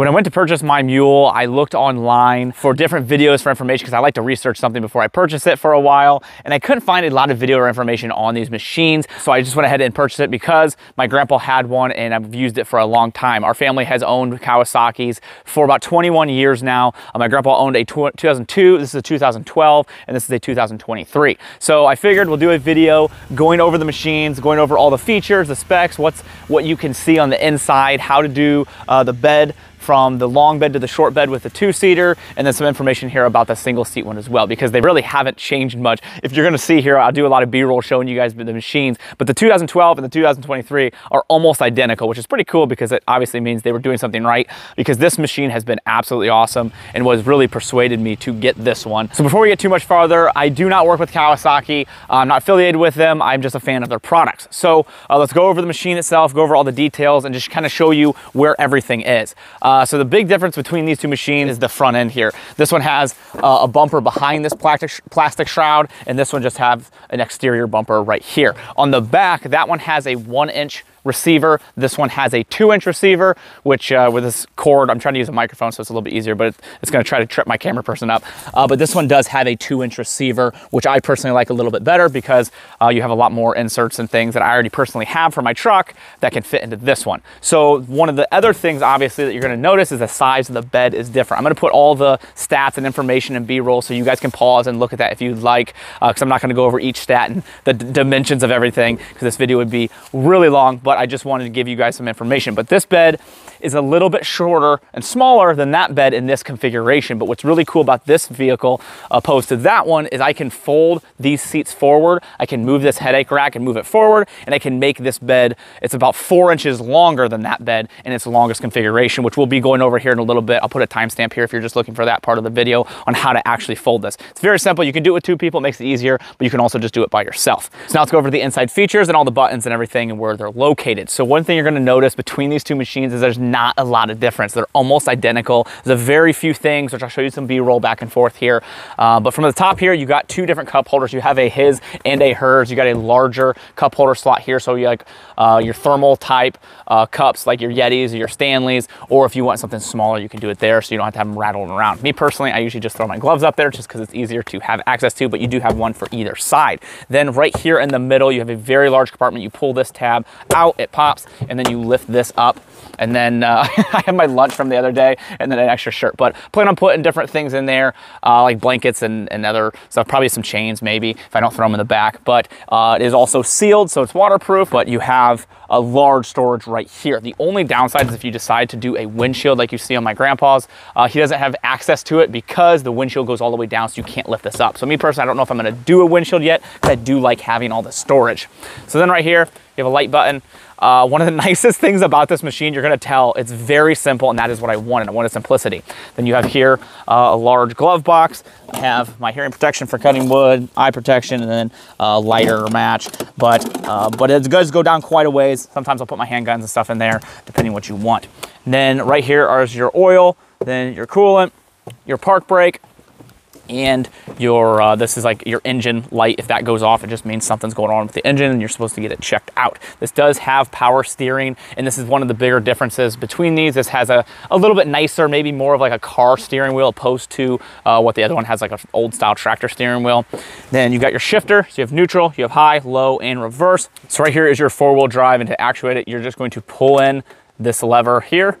When I went to purchase my mule, I looked online for different videos for information because I like to research something before I purchase it for a while. And I couldn't find a lot of video or information on these machines. So I just went ahead and purchased it because my grandpa had one and I've used it for a long time. Our family has owned Kawasaki's for about 21 years now. Uh, my grandpa owned a 2002, this is a 2012, and this is a 2023. So I figured we'll do a video going over the machines, going over all the features, the specs, what's what you can see on the inside, how to do uh, the bed from the long bed to the short bed with the two-seater, and then some information here about the single seat one as well, because they really haven't changed much. If you're gonna see here, I'll do a lot of B-roll showing you guys the machines, but the 2012 and the 2023 are almost identical, which is pretty cool because it obviously means they were doing something right, because this machine has been absolutely awesome and was really persuaded me to get this one. So before we get too much farther, I do not work with Kawasaki. I'm not affiliated with them. I'm just a fan of their products. So uh, let's go over the machine itself, go over all the details, and just kind of show you where everything is. Uh, uh, so the big difference between these two machines is the front end here. This one has uh, a bumper behind this plastic, sh plastic shroud, and this one just has an exterior bumper right here. On the back, that one has a one inch receiver. This one has a two inch receiver, which uh, with this cord, I'm trying to use a microphone so it's a little bit easier, but it's gonna try to trip my camera person up. Uh, but this one does have a two inch receiver, which I personally like a little bit better because uh, you have a lot more inserts and things that I already personally have for my truck that can fit into this one. So one of the other things obviously that you're gonna notice is the size of the bed is different. I'm gonna put all the stats and information in B-roll so you guys can pause and look at that if you'd like, because uh, I'm not gonna go over each stat and the dimensions of everything because this video would be really long, but I just wanted to give you guys some information. But this bed is a little bit shorter and smaller than that bed in this configuration. But what's really cool about this vehicle opposed to that one is I can fold these seats forward. I can move this headache rack and move it forward and I can make this bed, it's about four inches longer than that bed in its longest configuration, which we'll be going over here in a little bit. I'll put a timestamp here if you're just looking for that part of the video on how to actually fold this. It's very simple. You can do it with two people, it makes it easier, but you can also just do it by yourself. So now let's go over the inside features and all the buttons and everything and where they're located. So one thing you're gonna notice between these two machines is there's not a lot of difference. They're almost identical. There's a very few things, which I'll show you some B-roll back and forth here. Uh, but from the top here, you got two different cup holders. You have a his and a hers. You got a larger cup holder slot here. So you like uh, your thermal type uh, cups, like your Yetis or your Stanleys, or if you want something smaller, you can do it there so you don't have to have them rattling around. Me personally, I usually just throw my gloves up there just because it's easier to have access to, but you do have one for either side. Then right here in the middle, you have a very large compartment. You pull this tab out, it pops, and then you lift this up and then uh, I have my lunch from the other day and then an extra shirt. But plan on putting different things in there, uh, like blankets and, and other stuff, probably some chains maybe if I don't throw them in the back. But uh, it is also sealed, so it's waterproof, but you have a large storage right here. The only downside is if you decide to do a windshield like you see on my grandpa's, uh, he doesn't have access to it because the windshield goes all the way down so you can't lift this up. So me personally, I don't know if I'm gonna do a windshield yet, but I do like having all the storage. So then right here, you have a light button. Uh, one of the nicest things about this machine, you're gonna tell, it's very simple and that is what I wanted. I wanted simplicity. Then you have here uh, a large glove box. I have my hearing protection for cutting wood, eye protection, and then uh, lighter match. But, uh, but it does go down quite a ways. Sometimes I'll put my handguns and stuff in there, depending what you want. And then right here is your oil, then your coolant, your park brake, and your uh, this is like your engine light. If that goes off it just means something's going on with the engine and you're supposed to get it checked out. This does have power steering and this is one of the bigger differences between these. This has a, a little bit nicer maybe more of like a car steering wheel opposed to uh, what the other one has like an old style tractor steering wheel. Then you got your shifter so you have neutral you have high low and reverse. So right here is your four-wheel drive and to actuate it you're just going to pull in this lever here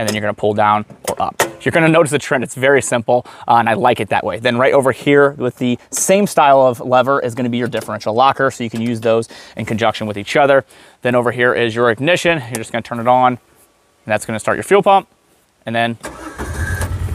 and then you're gonna pull down or up. You're gonna notice the trend, it's very simple, uh, and I like it that way. Then right over here with the same style of lever is gonna be your differential locker, so you can use those in conjunction with each other. Then over here is your ignition. You're just gonna turn it on, and that's gonna start your fuel pump, and then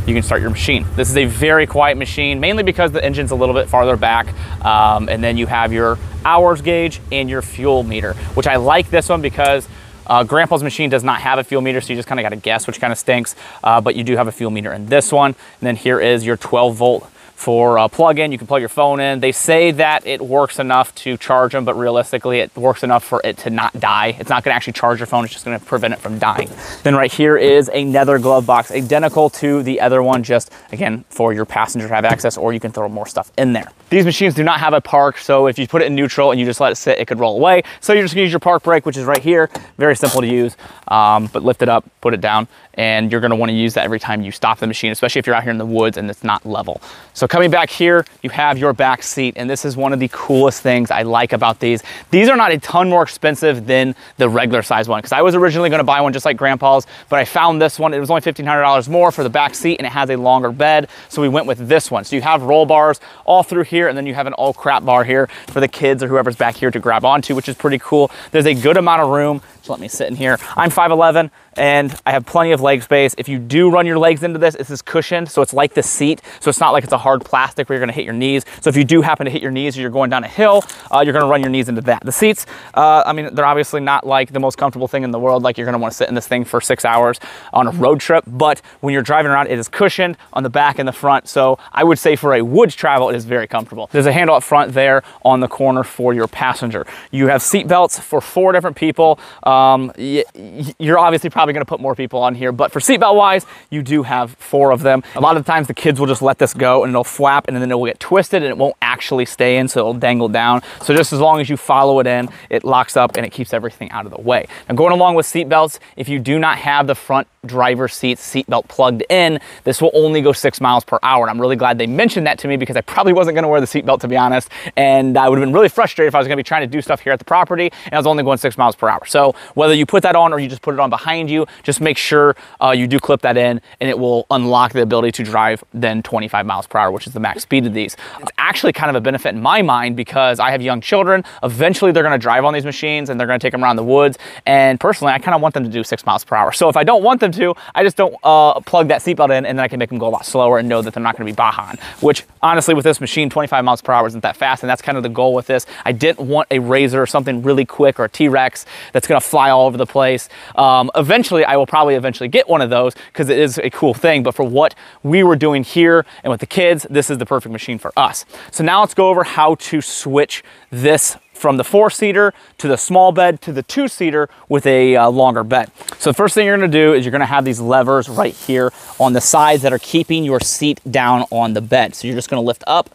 you can start your machine. This is a very quiet machine, mainly because the engine's a little bit farther back. Um, and then you have your hours gauge and your fuel meter, which I like this one because uh, Grandpa's machine does not have a fuel meter, so you just kind of got to guess, which kind of stinks. Uh, but you do have a fuel meter in this one. And then here is your 12 volt for a plug-in. You can plug your phone in. They say that it works enough to charge them, but realistically, it works enough for it to not die. It's not gonna actually charge your phone. It's just gonna prevent it from dying. Then right here is another glove box, identical to the other one, just again, for your passenger to have access, or you can throw more stuff in there. These machines do not have a park, so if you put it in neutral and you just let it sit, it could roll away. So you're just gonna use your park brake, which is right here. Very simple to use, um, but lift it up, put it down, and you're gonna wanna use that every time you stop the machine, especially if you're out here in the woods and it's not level. So coming back here, you have your back seat, and this is one of the coolest things I like about these. These are not a ton more expensive than the regular size one, because I was originally gonna buy one just like Grandpa's, but I found this one, it was only $1,500 more for the back seat, and it has a longer bed, so we went with this one. So you have roll bars all through here, and then you have an all crap bar here for the kids or whoever's back here to grab onto, which is pretty cool. There's a good amount of room so let me sit in here. I'm 5'11", and I have plenty of leg space. If you do run your legs into this, this is cushioned, so it's like the seat. So it's not like it's a hard plastic where you're gonna hit your knees. So if you do happen to hit your knees or you're going down a hill, uh, you're gonna run your knees into that. The seats, uh, I mean, they're obviously not like the most comfortable thing in the world. Like you're gonna wanna sit in this thing for six hours on a road trip. But when you're driving around, it is cushioned on the back and the front. So I would say for a woods travel, it is very comfortable. There's a handle up front there on the corner for your passenger. You have seat belts for four different people. Um, you're obviously probably gonna put more people on here, but for seatbelt wise, you do have four of them. A lot of the times the kids will just let this go and it'll flap and then it will get twisted and it won't actually stay in, so it'll dangle down. So just as long as you follow it in, it locks up and it keeps everything out of the way. Now going along with seatbelts, if you do not have the front driver's seat seatbelt plugged in, this will only go six miles per hour. And I'm really glad they mentioned that to me because I probably wasn't gonna wear the seatbelt to be honest. And I would have been really frustrated if I was gonna be trying to do stuff here at the property and I was only going six miles per hour. So whether you put that on or you just put it on behind you, just make sure uh, you do clip that in and it will unlock the ability to drive then 25 miles per hour, which is the max speed of these. It's actually kind of a benefit in my mind because I have young children. Eventually they're gonna drive on these machines and they're gonna take them around the woods. And personally, I kind of want them to do six miles per hour. So if I don't want them to, I just don't uh, plug that seatbelt in and then I can make them go a lot slower and know that they're not gonna be Bajan, which honestly with this machine, 25 miles per hour isn't that fast. And that's kind of the goal with this. I didn't want a RZR or something really quick or a T-Rex that's gonna fly all over the place. Um, eventually, I will probably eventually get one of those because it is a cool thing. But for what we were doing here and with the kids, this is the perfect machine for us. So now let's go over how to switch this from the four seater to the small bed to the two seater with a uh, longer bed. So the first thing you're gonna do is you're gonna have these levers right here on the sides that are keeping your seat down on the bed. So you're just gonna lift up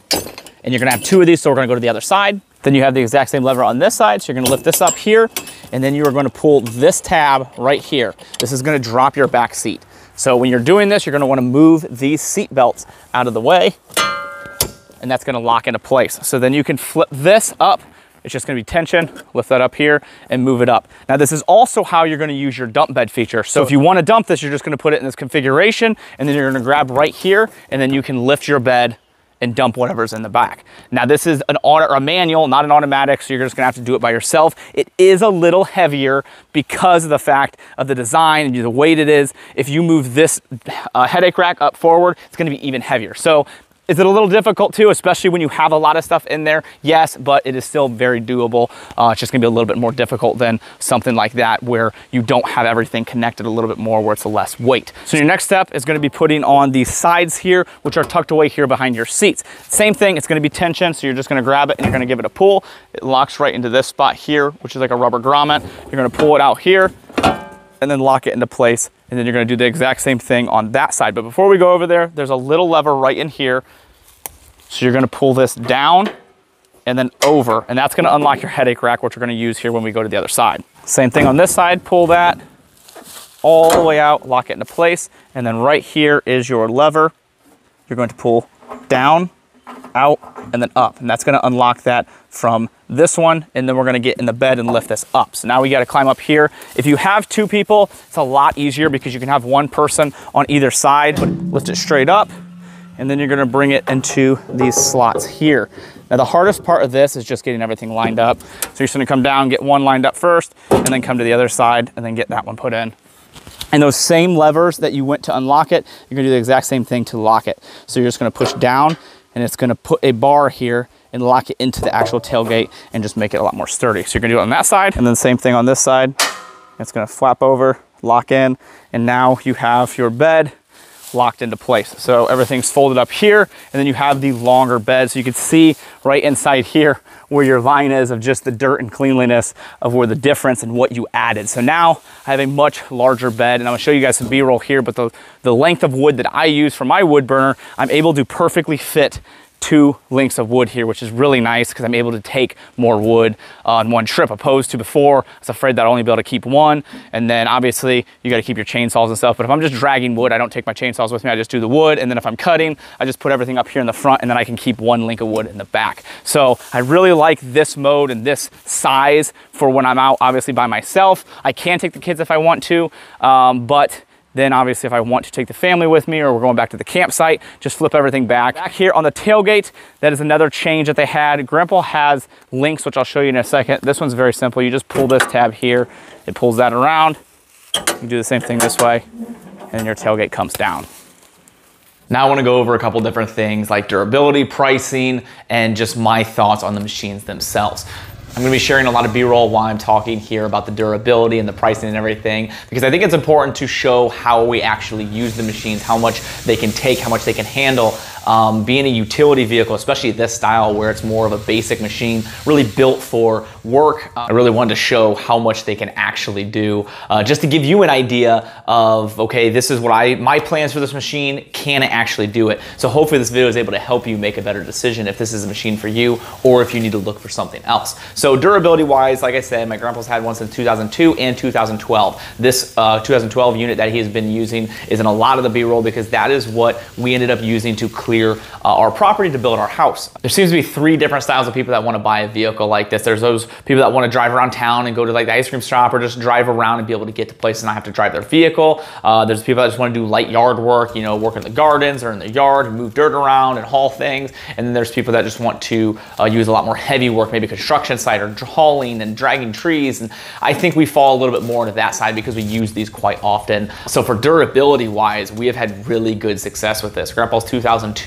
and you're gonna have two of these. So we're gonna go to the other side. Then you have the exact same lever on this side. So you're gonna lift this up here and then you are gonna pull this tab right here. This is gonna drop your back seat. So when you're doing this, you're gonna wanna move these seat belts out of the way and that's gonna lock into place. So then you can flip this up it's just gonna be tension, lift that up here and move it up. Now this is also how you're gonna use your dump bed feature. So if you wanna dump this, you're just gonna put it in this configuration and then you're gonna grab right here and then you can lift your bed and dump whatever's in the back. Now this is an auto, or a manual, not an automatic, so you're just gonna have to do it by yourself. It is a little heavier because of the fact of the design and the weight it is. If you move this uh, headache rack up forward, it's gonna be even heavier. So is it a little difficult too, especially when you have a lot of stuff in there? Yes, but it is still very doable. Uh, it's just gonna be a little bit more difficult than something like that where you don't have everything connected a little bit more where it's a less weight. So your next step is gonna be putting on the sides here, which are tucked away here behind your seats. Same thing, it's gonna be tension, so you're just gonna grab it and you're gonna give it a pull. It locks right into this spot here, which is like a rubber grommet. You're gonna pull it out here and then lock it into place. And then you're gonna do the exact same thing on that side. But before we go over there, there's a little lever right in here so you're gonna pull this down and then over, and that's gonna unlock your headache rack, which we're gonna use here when we go to the other side. Same thing on this side, pull that all the way out, lock it into place, and then right here is your lever. You're going to pull down, out, and then up, and that's gonna unlock that from this one, and then we're gonna get in the bed and lift this up. So now we gotta climb up here. If you have two people, it's a lot easier because you can have one person on either side, lift it straight up, and then you're gonna bring it into these slots here. Now the hardest part of this is just getting everything lined up. So you're just gonna come down, get one lined up first, and then come to the other side and then get that one put in. And those same levers that you went to unlock it, you're gonna do the exact same thing to lock it. So you're just gonna push down and it's gonna put a bar here and lock it into the actual tailgate and just make it a lot more sturdy. So you're gonna do it on that side and then same thing on this side. It's gonna flap over, lock in, and now you have your bed locked into place. So everything's folded up here and then you have the longer bed. So you can see right inside here where your line is of just the dirt and cleanliness of where the difference and what you added. So now I have a much larger bed and I'm gonna show you guys some B-roll here, but the, the length of wood that I use for my wood burner, I'm able to perfectly fit two links of wood here, which is really nice because I'm able to take more wood on one trip opposed to before. I was afraid that I'd only be able to keep one. And then obviously you got to keep your chainsaws and stuff. But if I'm just dragging wood, I don't take my chainsaws with me. I just do the wood. And then if I'm cutting, I just put everything up here in the front and then I can keep one link of wood in the back. So I really like this mode and this size for when I'm out, obviously by myself. I can take the kids if I want to, um, but then obviously if I want to take the family with me or we're going back to the campsite, just flip everything back. Back here on the tailgate, that is another change that they had. Grandpa has links, which I'll show you in a second. This one's very simple. You just pull this tab here, it pulls that around. You do the same thing this way, and your tailgate comes down. Now I wanna go over a couple different things like durability, pricing, and just my thoughts on the machines themselves. I'm gonna be sharing a lot of B-roll while I'm talking here about the durability and the pricing and everything, because I think it's important to show how we actually use the machines, how much they can take, how much they can handle, um, being a utility vehicle, especially this style where it's more of a basic machine, really built for work. Uh, I really wanted to show how much they can actually do, uh, just to give you an idea of, okay, this is what I, my plans for this machine, can it actually do it? So hopefully this video is able to help you make a better decision if this is a machine for you or if you need to look for something else. So durability wise, like I said, my grandpa's had one since 2002 and 2012. This uh, 2012 unit that he has been using is in a lot of the B-roll because that is what we ended up using to clear clear uh, our property to build our house. There seems to be three different styles of people that want to buy a vehicle like this. There's those people that want to drive around town and go to like the ice cream shop or just drive around and be able to get to places and not have to drive their vehicle. Uh, there's people that just want to do light yard work, you know, work in the gardens or in the yard and move dirt around and haul things. And then there's people that just want to uh, use a lot more heavy work, maybe construction site or hauling and dragging trees. And I think we fall a little bit more into that side because we use these quite often. So for durability wise, we have had really good success with this. Grandpa's 2002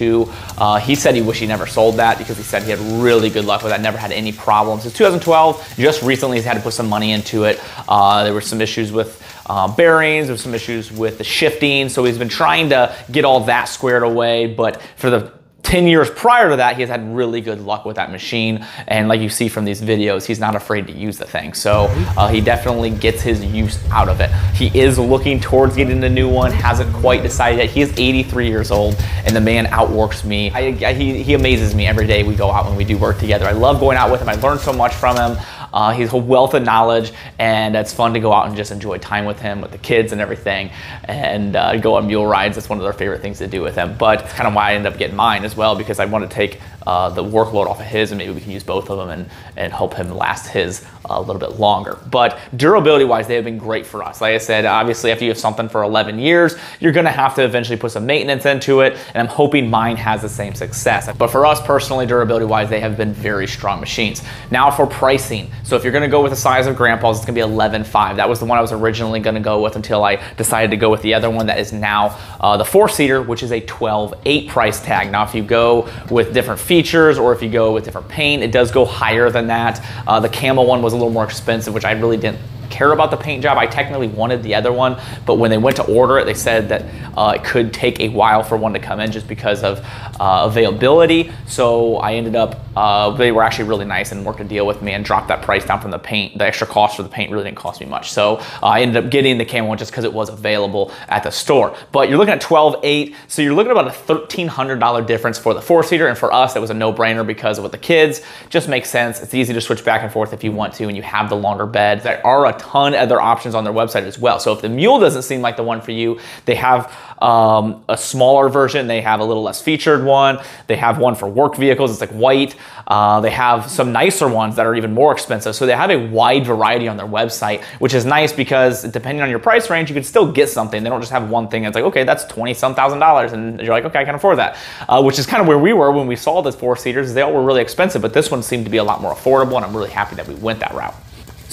uh, he said he wished he never sold that because he said he had really good luck with that, never had any problems. Since 2012, just recently he's had to put some money into it. Uh, there were some issues with uh, bearings, there were some issues with the shifting, so he's been trying to get all that squared away, but for the 10 years prior to that, he has had really good luck with that machine. And like you see from these videos, he's not afraid to use the thing. So uh, he definitely gets his use out of it. He is looking towards getting a new one, hasn't quite decided yet. He is 83 years old and the man outworks me. I, I, he, he amazes me every day we go out when we do work together. I love going out with him. I learn so much from him. Uh, he's a wealth of knowledge, and it's fun to go out and just enjoy time with him, with the kids and everything, and uh, go on mule rides. It's one of their favorite things to do with him. But it's kind of why I ended up getting mine as well because I want to take uh, the workload off of his, and maybe we can use both of them and, and help him last his a little bit longer. But durability wise, they have been great for us. Like I said, obviously, after you have something for 11 years, you're to have to eventually put some maintenance into it, and I'm hoping mine has the same success. But for us personally, durability wise, they have been very strong machines. Now for pricing. So if you're to go with the size of Grandpa's, it's to be 11.5. That was the one I was originally to go with until I decided to go with the other one that is now uh, the four seater, which is a 12.8 price tag. Now, if you go with different features or if you go with different paint, it does go higher than that. Uh, the camel one was a little more expensive, which I really didn't care about the paint job. I technically wanted the other one, but when they went to order it, they said that uh, it could take a while for one to come in just because of uh, availability. So I ended up, uh, they were actually really nice and worked a deal with me and dropped that price down from the paint. The extra cost for the paint really didn't cost me much. So uh, I ended up getting the camo one just because it was available at the store. But you're looking at 12.8, so you're looking at about a $1,300 difference for the four-seater. And for us, it was a no-brainer because of with the kids, just makes sense. It's easy to switch back and forth if you want to, and you have the longer bed. There are a ton of other options on their website as well. So if the Mule doesn't seem like the one for you, they have um, a smaller version. They have a little less featured one. They have one for work vehicles. It's like white. Uh, they have some nicer ones that are even more expensive. So they have a wide variety on their website, which is nice because depending on your price range, you can still get something. They don't just have one thing. It's like, okay, that's 20 some thousand dollars. And you're like, okay, I can afford that. Uh, which is kind of where we were when we saw the four seaters. They all were really expensive, but this one seemed to be a lot more affordable. And I'm really happy that we went that route.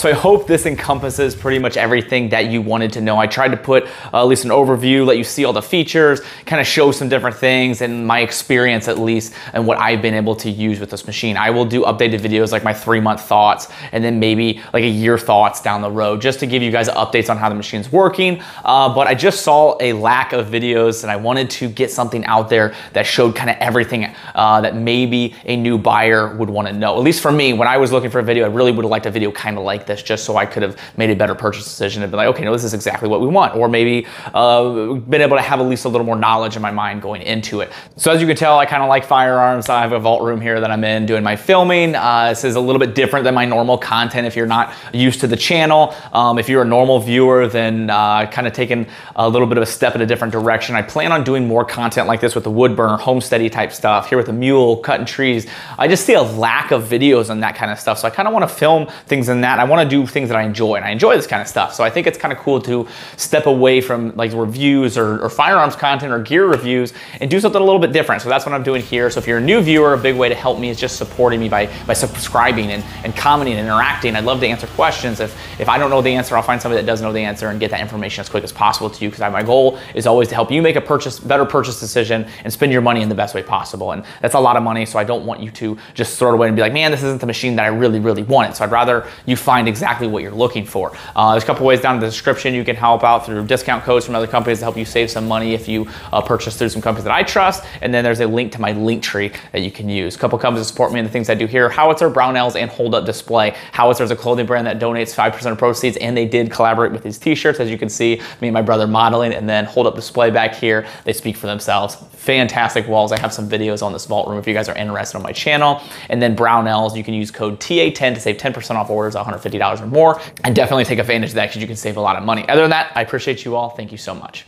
So I hope this encompasses pretty much everything that you wanted to know. I tried to put uh, at least an overview, let you see all the features, kind of show some different things and my experience at least and what I've been able to use with this machine. I will do updated videos like my three month thoughts and then maybe like a year thoughts down the road just to give you guys updates on how the machine's working. Uh, but I just saw a lack of videos and I wanted to get something out there that showed kind of everything uh, that maybe a new buyer would want to know. At least for me, when I was looking for a video, I really would have liked a video kind of like this just so I could have made a better purchase decision and been like, okay, no, this is exactly what we want. Or maybe uh, been able to have at least a little more knowledge in my mind going into it. So as you can tell, I kind of like firearms. I have a vault room here that I'm in doing my filming. Uh, this is a little bit different than my normal content if you're not used to the channel. Um, if you're a normal viewer, then uh, kind of taking a little bit of a step in a different direction. I plan on doing more content like this with the wood burner, homesteady type stuff, here with the mule, cutting trees. I just see a lack of videos on that kind of stuff. So I kind of want to film things in that. I want to do things that I enjoy and I enjoy this kind of stuff. So I think it's kind of cool to step away from like reviews or, or firearms content or gear reviews and do something a little bit different. So that's what I'm doing here. So if you're a new viewer, a big way to help me is just supporting me by, by subscribing and, and commenting and interacting. I'd love to answer questions. If, if I don't know the answer, I'll find somebody that does know the answer and get that information as quick as possible to you because my goal is always to help you make a purchase, better purchase decision and spend your money in the best way possible. And that's a lot of money. So I don't want you to just throw it away and be like, man, this isn't the machine that I really, really wanted. So I'd rather you find exactly what you're looking for. Uh, there's a couple ways down in the description you can help out through discount codes from other companies to help you save some money if you uh, purchase through some companies that I trust. And then there's a link to my Linktree that you can use. A couple companies that support me in the things I do here, Howitzer, Brownells, and Hold Up Display. Howitzer is a clothing brand that donates 5% of proceeds and they did collaborate with these t-shirts as you can see, me and my brother modeling and then Hold Up Display back here. They speak for themselves. Fantastic walls. I have some videos on this vault room if you guys are interested on my channel. And then Brownells, you can use code TA10 to save 10% off orders, $150 or more. And definitely take advantage of that because you can save a lot of money. Other than that, I appreciate you all. Thank you so much.